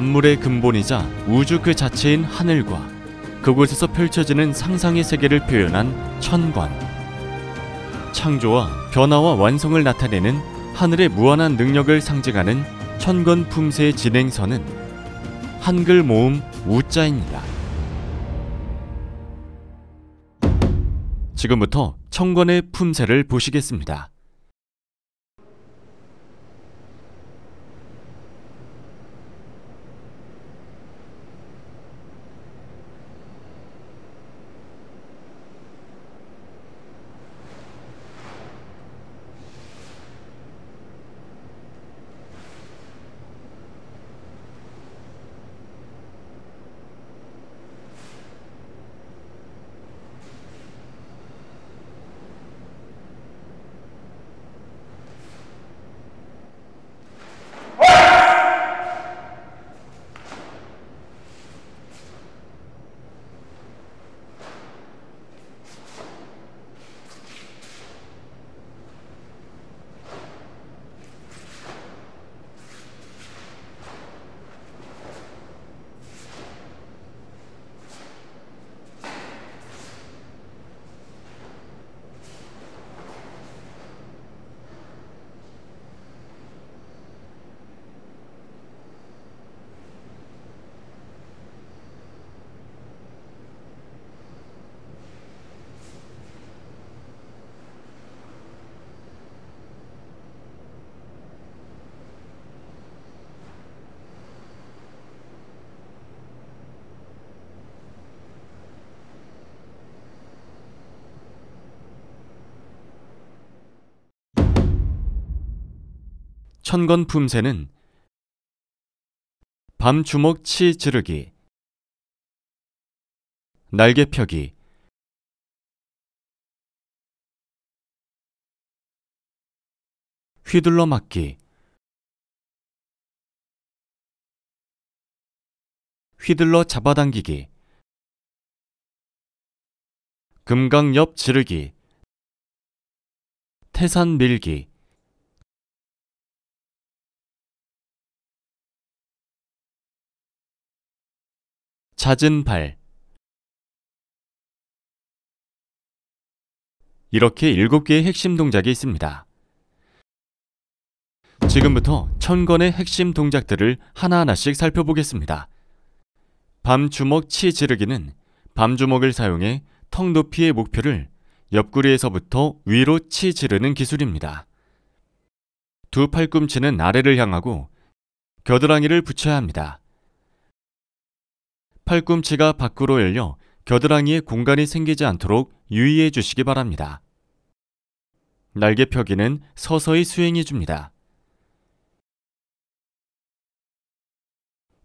만물의 근본이자 우주 그 자체인 하늘과 그곳에서 펼쳐지는 상상의 세계를 표현한 천관. 창조와 변화와 완성을 나타내는 하늘의 무한한 능력을 상징하는 천권 품새의 진행선은 한글 모음 우자입니다. 지금부터 천권의 품새를 보시겠습니다. 천건 품새는 밤주먹 치 지르기, 날개 펴기, 휘둘러 맞기, 휘둘러 잡아당기기, 금강 옆 지르기, 태산 밀기, 잦은 발 이렇게 7개의 핵심 동작이 있습니다. 지금부터 천건의 핵심 동작들을 하나하나씩 살펴보겠습니다. 밤주먹 치 지르기는 밤주먹을 사용해 턱 높이의 목표를 옆구리에서부터 위로 치 지르는 기술입니다. 두 팔꿈치는 아래를 향하고 겨드랑이를 붙여야 합니다. 팔꿈치가 밖으로 열려 겨드랑이에 공간이 생기지 않도록 유의해 주시기 바랍니다. 날개 펴기는 서서히 수행해 줍니다.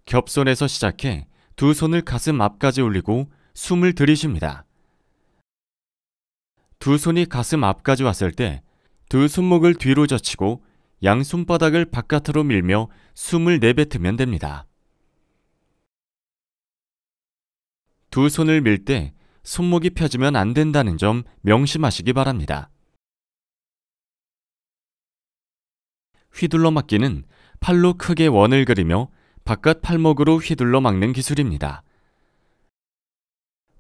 겹손에서 시작해 두 손을 가슴 앞까지 올리고 숨을 들이쉽니다. 두 손이 가슴 앞까지 왔을 때 두 손목을 뒤로 젖히고 양 손바닥을 바깥으로 밀며 숨을 내뱉으면 됩니다. 두 손을 밀 때 손목이 펴지면 안 된다는 점 명심하시기 바랍니다. 휘둘러 막기는 팔로 크게 원을 그리며 바깥 팔목으로 휘둘러 막는 기술입니다.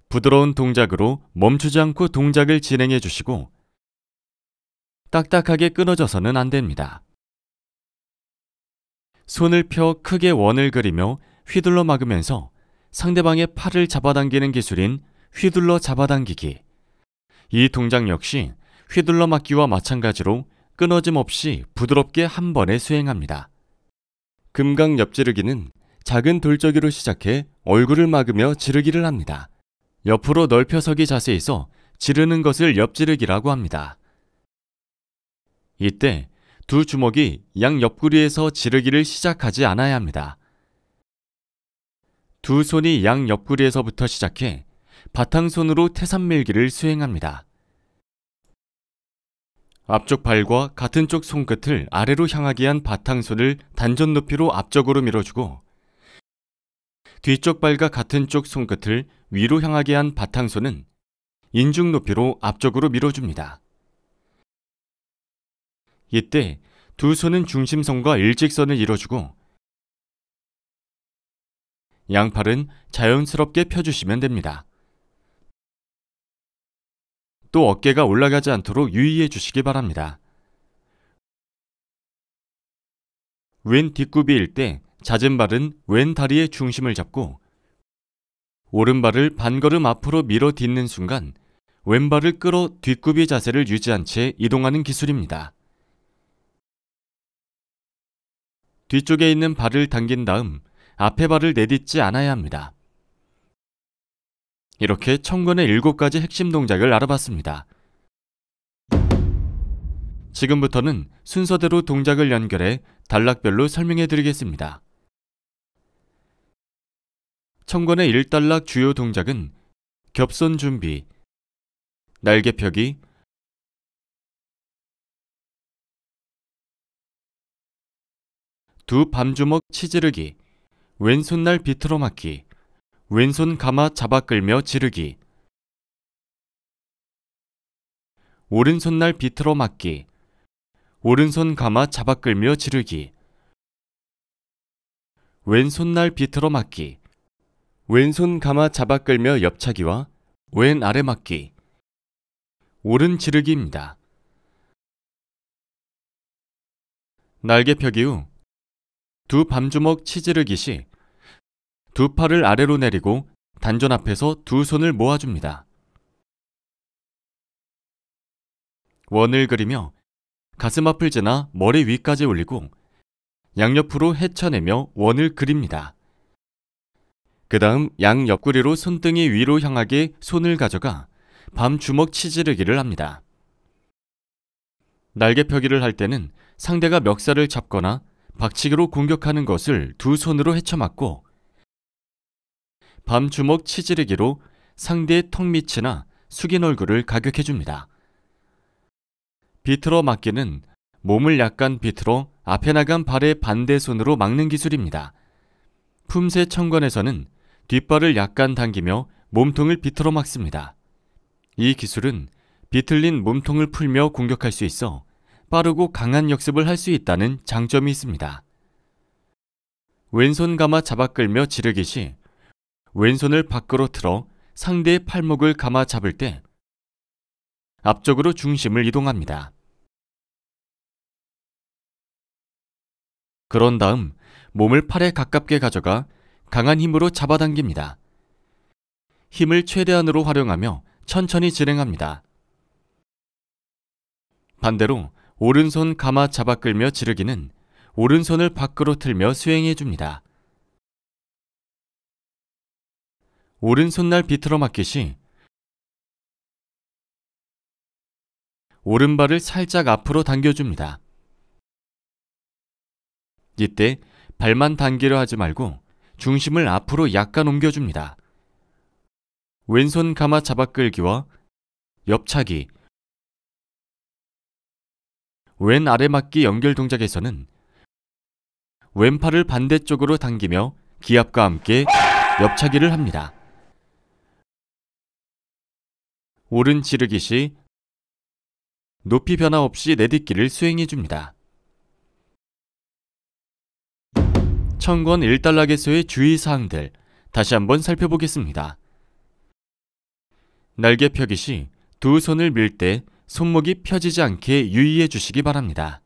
부드러운 동작으로 멈추지 않고 동작을 진행해 주시고 딱딱하게 끊어져서는 안 됩니다. 손을 펴 크게 원을 그리며 휘둘러 막으면서 상대방의 팔을 잡아당기는 기술인 휘둘러 잡아당기기. 이 동작 역시 휘둘러 맞기와 마찬가지로 끊어짐 없이 부드럽게 한 번에 수행합니다. 금강 옆지르기는 작은 돌적이로 시작해 얼굴을 막으며 지르기를 합니다. 옆으로 넓혀서기 자세에서 지르는 것을 옆지르기라고 합니다. 이때 두 주먹이 양 옆구리에서 지르기를 시작하지 않아야 합니다. 두 손이 양 옆구리에서부터 시작해 바탕손으로 태산밀기를 수행합니다. 앞쪽 발과 같은 쪽 손끝을 아래로 향하게 한 바탕손을 단전 높이로 앞쪽으로 밀어주고 뒤쪽 발과 같은 쪽 손끝을 위로 향하게 한 바탕손은 인중 높이로 앞쪽으로 밀어줍니다. 이때 두 손은 중심선과 일직선을 이뤄주고 양팔은 자연스럽게 펴주시면 됩니다. 또 어깨가 올라가지 않도록 유의해 주시기 바랍니다. 왼 뒷굽이일 때 잦은 발은 왼 다리의 중심을 잡고 오른발을 반걸음 앞으로 밀어 딛는 순간 왼발을 끌어 뒷굽이 자세를 유지한 채 이동하는 기술입니다. 뒤쪽에 있는 발을 당긴 다음 앞에 발을 내딛지 않아야 합니다. 이렇게 청건의 7가지 핵심 동작을 알아봤습니다. 지금부터는 순서대로 동작을 연결해 단락별로 설명해 드리겠습니다. 청건의 1단락 주요 동작은 겹손 준비, 날개 펴기, 두 밤주먹 치지르기, 왼손날 비틀어 맞기, 왼손 감아 잡아 끌며 지르기, 오른손날 비틀어 맞기, 오른손 감아 잡아 끌며 지르기, 왼손날 비틀어 맞기, 왼손 감아 잡아 끌며 옆차기와 왼 아래 맞기, 오른 지르기입니다. 날개 펴기 후 두 밤주먹 치지르기 시 두 팔을 아래로 내리고 단전 앞에서 두 손을 모아줍니다. 원을 그리며 가슴 앞을 지나 머리 위까지 올리고 양옆으로 헤쳐내며 원을 그립니다. 그 다음 양 옆구리로 손등이 위로 향하게 손을 가져가 밤 주먹 치지르기를 합니다. 날개 펴기를 할 때는 상대가 멱살을 잡거나 박치기로 공격하는 것을 두 손으로 헤쳐맞고 밤 주먹 치지르기로 상대의 턱 밑이나 숙인 얼굴을 가격해줍니다. 비틀어 맞기는 몸을 약간 비틀어 앞에 나간 발의 반대 손으로 막는 기술입니다. 품새 청건에서는 뒷발을 약간 당기며 몸통을 비틀어 막습니다. 이 기술은 비틀린 몸통을 풀며 공격할 수 있어 빠르고 강한 역습을 할 수 있다는 장점이 있습니다. 왼손 감아 잡아 끌며 지르기 시 왼손을 밖으로 틀어 상대의 팔목을 감아 잡을 때 앞쪽으로 중심을 이동합니다. 그런 다음 몸을 팔에 가깝게 가져가 강한 힘으로 잡아당깁니다. 힘을 최대한으로 활용하며 천천히 진행합니다. 반대로 오른손 감아 잡아 끌며 지르기는 오른손을 밖으로 틀며 수행해 줍니다. 오른손날 비틀어 맞기 시 오른발을 살짝 앞으로 당겨줍니다. 이때 발만 당기려 하지 말고 중심을 앞으로 약간 옮겨줍니다. 왼손 감아 잡아 끌기와 옆차기, 왼 아래 맞기 연결 동작에서는 왼팔을 반대쪽으로 당기며 기압과 함께 옆차기를 합니다. 오른 지르기 시 높이 변화 없이 내딛기를 수행해 줍니다. 청권 1단락에서의 주의사항들 다시 한번 살펴보겠습니다. 날개 펴기 시 두 손을 밀 때 손목이 펴지지 않게 유의해 주시기 바랍니다.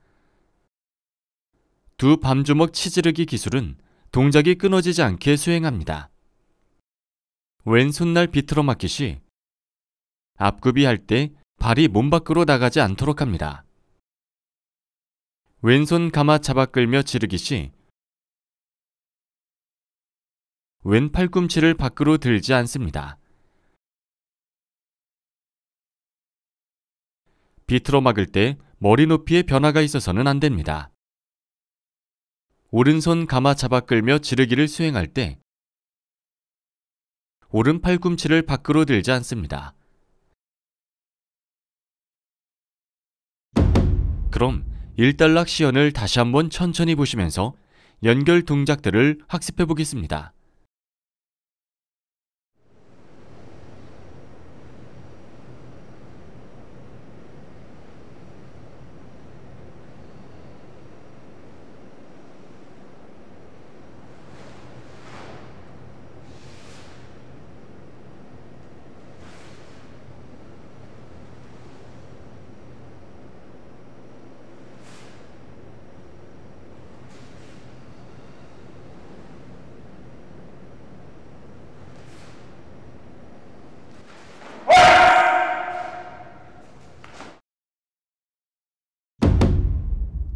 두 밤주먹 치지르기 기술은 동작이 끊어지지 않게 수행합니다. 왼손날 비틀어 맞기 시 앞굽이 할 때 발이 몸 밖으로 나가지 않도록 합니다. 왼손 감아 잡아 끌며 지르기 시 왼 팔꿈치를 밖으로 들지 않습니다. 비틀어 막을 때 머리 높이의 변화가 있어서는 안 됩니다. 오른손 감아 잡아 끌며 지르기를 수행할 때 오른 팔꿈치를 밖으로 들지 않습니다. 그럼 1단락 시연을 다시 한번 천천히 보시면서 연결 동작들을 학습해 보겠습니다.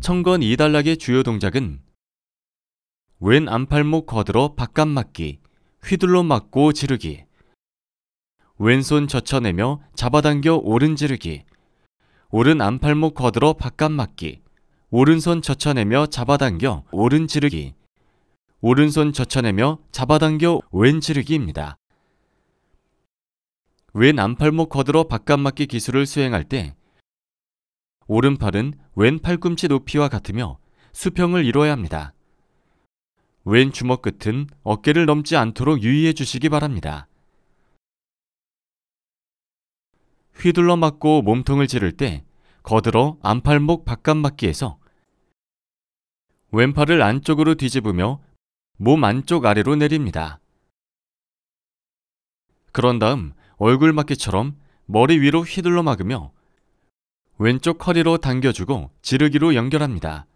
청건 2단락의 주요 동작은 왼 안팔목 거들어 바깥 맞기, 휘둘러 맞고 지르기, 왼손 젖혀내며 잡아당겨 오른 지르기, 오른 안팔목 거들어 바깥 맞기, 오른손 젖혀내며 잡아당겨 오른 지르기, 오른손 젖혀내며 잡아당겨 왼 지르기입니다. 왼 안팔목 거들어 바깥 맞기 기술을 수행할 때 오른팔은 왼 팔꿈치 높이와 같으며 수평을 이루어야 합니다. 왼 주먹 끝은 어깨를 넘지 않도록 유의해 주시기 바랍니다. 휘둘러 맞고 몸통을 지를 때 거들어 안팔목 바깥 맞기에서 왼팔을 안쪽으로 뒤집으며 몸 안쪽 아래로 내립니다. 그런 다음 얼굴 맞기처럼 머리 위로 휘둘러 막으며 왼쪽 허리로 당겨주고 지르기로 연결합니다.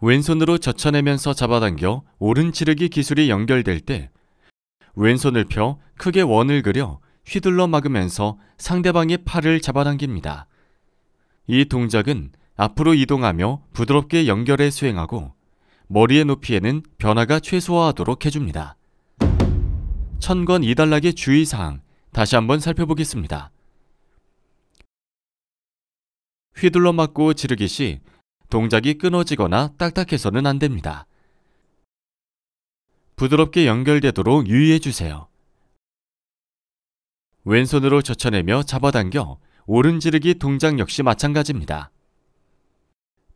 왼손으로 젖혀내면서 잡아당겨 오른 지르기 기술이 연결될 때 왼손을 펴 크게 원을 그려 휘둘러 막으면서 상대방의 팔을 잡아당깁니다. 이 동작은 앞으로 이동하며 부드럽게 연결해 수행하고 머리의 높이에는 변화가 최소화하도록 해줍니다. 천건 이단락의 주의사항 다시 한번 살펴보겠습니다. 휘둘러 맞고 지르기 시 동작이 끊어지거나 딱딱해서는 안 됩니다. 부드럽게 연결되도록 유의해 주세요. 왼손으로 젖혀내며 잡아당겨 오른 지르기 동작 역시 마찬가지입니다.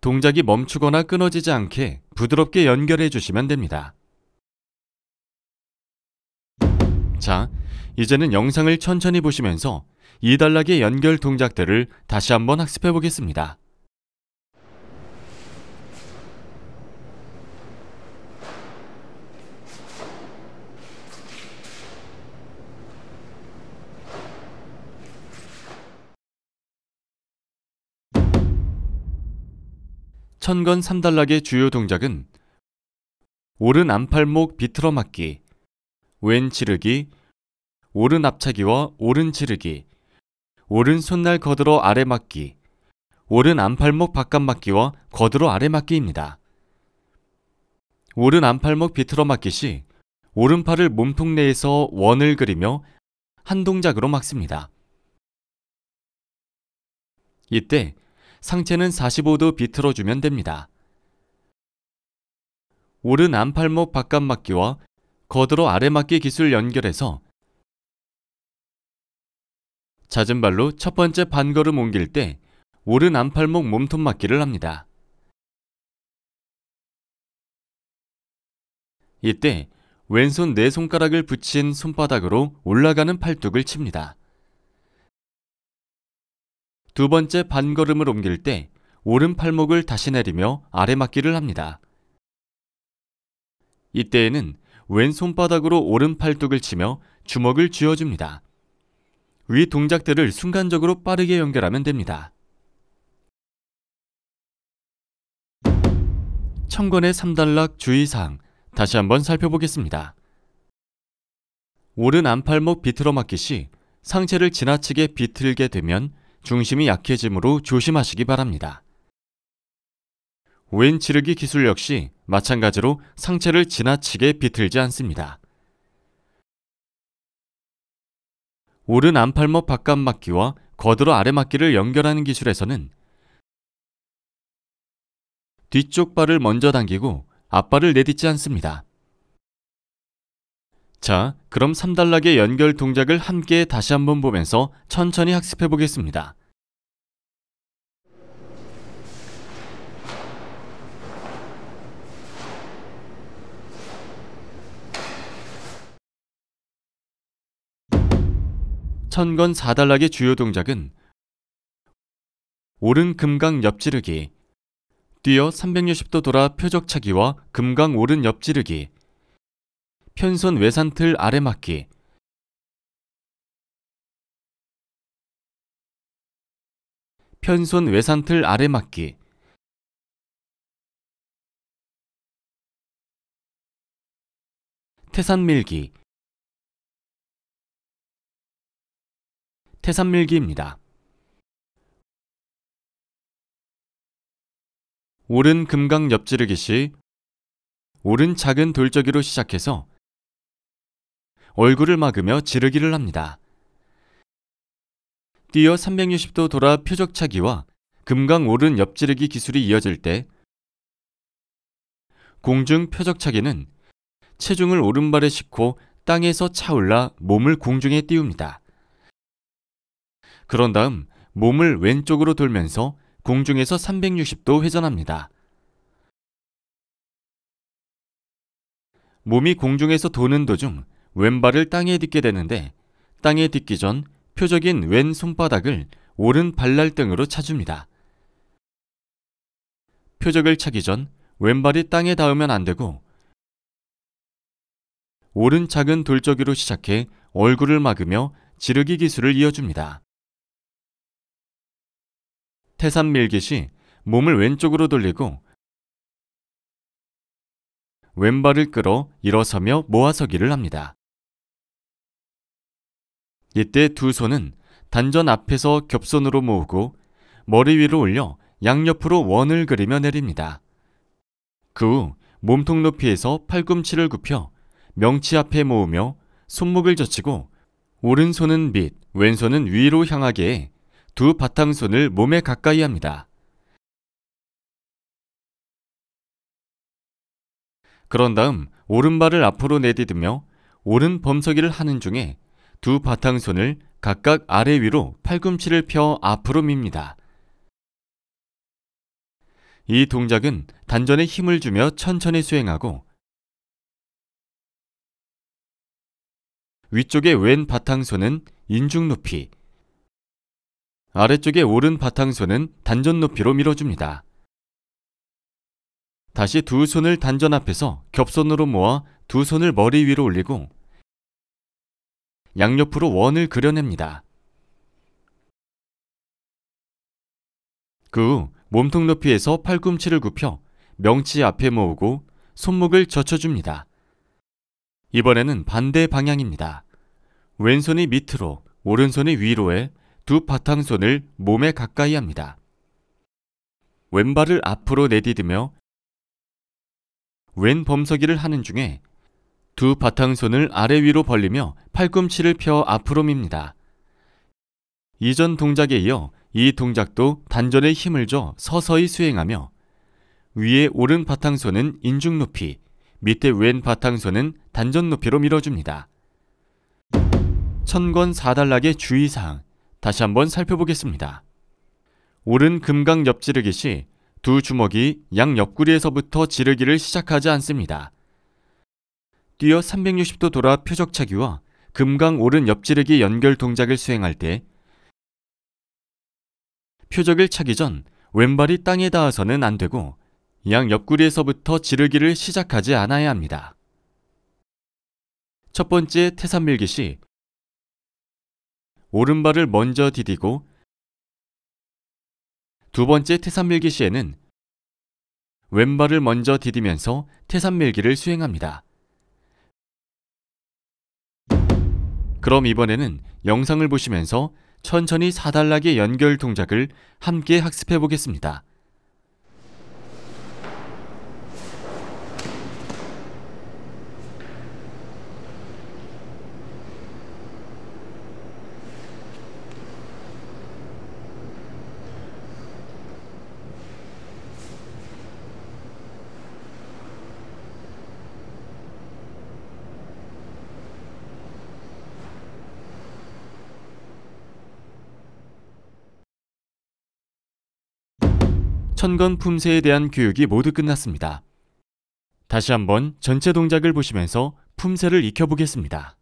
동작이 멈추거나 끊어지지 않게 부드럽게 연결해 주시면 됩니다. 자, 이제는 영상을 천천히 보시면서 이 단락의 연결 동작들을 다시 한번 학습해 보겠습니다. 천건 3단락의 주요 동작은 오른 안팔목 비틀어 맞기, 왼 지르기, 오른 앞차기와 오른 지르기, 오른 손날 거들어 아래 맞기, 오른 안팔목 바깥 맞기와 거들어 아래 맞기입니다. 오른 안팔목 비틀어 맞기 시 오른팔을 몸통 내에서 원을 그리며 한 동작으로 막습니다. 이때 상체는 45도 비틀어 주면 됩니다. 오른 안팔목 바깥 맞기와 거들어 아래 맞기 기술 연결해서 잦은 발로 첫 번째 반걸음 옮길 때 오른 안팔목 몸통 맞기를 합니다. 이때 왼손 네 손가락을 붙인 손바닥으로 올라가는 팔뚝을 칩니다. 두 번째 반걸음을 옮길 때 오른 팔목을 다시 내리며 아래 맞기를 합니다. 이때에는 왼 손바닥으로 오른 팔뚝을 치며 주먹을 쥐어줍니다. 위 동작들을 순간적으로 빠르게 연결하면 됩니다. 청건의 3단락 주의사항 다시 한번 살펴보겠습니다. 오른 안팔목 비틀어 맞기 시 상체를 지나치게 비틀게 되면 중심이 약해지므로 조심하시기 바랍니다. 왼 지르기 기술 역시 마찬가지로 상체를 지나치게 비틀지 않습니다. 오른 안팔목 바깥 맞기와 거들어 아래 맞기를 연결하는 기술에서는 뒤쪽 발을 먼저 당기고 앞발을 내딛지 않습니다. 자, 그럼 3단락의 연결 동작을 함께 다시 한번 보면서 천천히 학습해 보겠습니다. 천건 4단락의 주요 동작은 오른 금강 옆지르기, 뛰어 360도 돌아 표적차기와 금강 오른 옆지르기, 편손 외산틀 아래 맞기, 편손 외산틀 아래 맞기, 태산 밀기, 태산 밀기입니다. 오른 금강 옆지르기 시 오른 작은 돌적이로 시작해서 얼굴을 막으며 지르기를 합니다. 뛰어 360도 돌아 표적차기와 금강 오른 옆지르기 기술이 이어질 때 공중 표적차기는 체중을 오른발에 싣고 땅에서 차올라 몸을 공중에 띄웁니다. 그런 다음 몸을 왼쪽으로 돌면서 공중에서 360도 회전합니다. 몸이 공중에서 도는 도중 왼발을 땅에 딛게 되는데 땅에 딛기 전 표적인 왼 손바닥을 오른 발날등으로 차줍니다. 표적을 차기 전 왼발이 땅에 닿으면 안 되고 오른 작은 돌적이로 시작해 얼굴을 막으며 지르기 기술을 이어줍니다. 태산 밀기 시 몸을 왼쪽으로 돌리고 왼발을 끌어 일어서며 모아서기를 합니다. 이때 두 손은 단전 앞에서 겹손으로 모으고 머리 위로 올려 양옆으로 원을 그리며 내립니다. 그 후 몸통 높이에서 팔꿈치를 굽혀 명치 앞에 모으며 손목을 젖히고 오른손은 밑, 왼손은 위로 향하게 해 두 바탕손을 몸에 가까이 합니다. 그런 다음 오른발을 앞으로 내디디며 오른 범서기를 하는 중에 두 바탕손을 각각 아래 위로 팔꿈치를 펴 앞으로 밉니다. 이 동작은 단전에 힘을 주며 천천히 수행하고 위쪽의 왼 바탕손은 인중 높이, 아래쪽의 오른 바탕손은 단전 높이로 밀어줍니다. 다시 두 손을 단전 앞에서 겹손으로 모아 두 손을 머리 위로 올리고 양옆으로 원을 그려냅니다. 그 후 몸통 높이에서 팔꿈치를 굽혀 명치 앞에 모으고 손목을 젖혀줍니다. 이번에는 반대 방향입니다. 왼손이 밑으로, 오른손이 위로에 두 바탕손을 몸에 가까이 합니다. 왼발을 앞으로 내디디며 왼 범서기를 하는 중에 두 바탕손을 아래 위로 벌리며 팔꿈치를 펴 앞으로 밉니다. 이전 동작에 이어 이 동작도 단전에 힘을 줘 서서히 수행하며 위에 오른 바탕손은 인중 높이, 밑에 왼 바탕손은 단전 높이로 밀어줍니다. 천권 사단락의 주의사항 다시 한번 살펴보겠습니다. 오른 금강 옆지르기 시 두 주먹이 양 옆구리에서부터 지르기를 시작하지 않습니다. 뛰어 360도 돌아 표적차기와 금강 오른 옆지르기 연결 동작을 수행할 때 표적을 차기 전 왼발이 땅에 닿아서는 안 되고 양 옆구리에서부터 지르기를 시작하지 않아야 합니다. 첫 번째 태산밀기 시 오른발을 먼저 디디고 두 번째 태산밀기 시에는 왼발을 먼저 디디면서 태산밀기를 수행합니다. 그럼 이번에는 영상을 보시면서 천천히 사달락의 연결 동작을 함께 학습해 보겠습니다. 천건 품새에 대한 교육이 모두 끝났습니다. 다시 한번 전체 동작을 보시면서 품새를 익혀보겠습니다.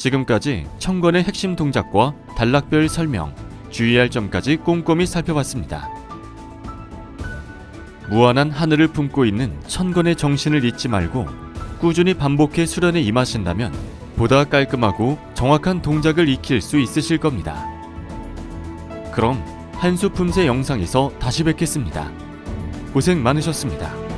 지금까지 천권의 핵심 동작과 단락별 설명, 주의할 점까지 꼼꼼히 살펴봤습니다. 무한한 하늘을 품고 있는 천권의 정신을 잊지 말고 꾸준히 반복해 수련에 임하신다면 보다 깔끔하고 정확한 동작을 익힐 수 있으실 겁니다. 그럼 한수 품새 영상에서 다시 뵙겠습니다. 고생 많으셨습니다.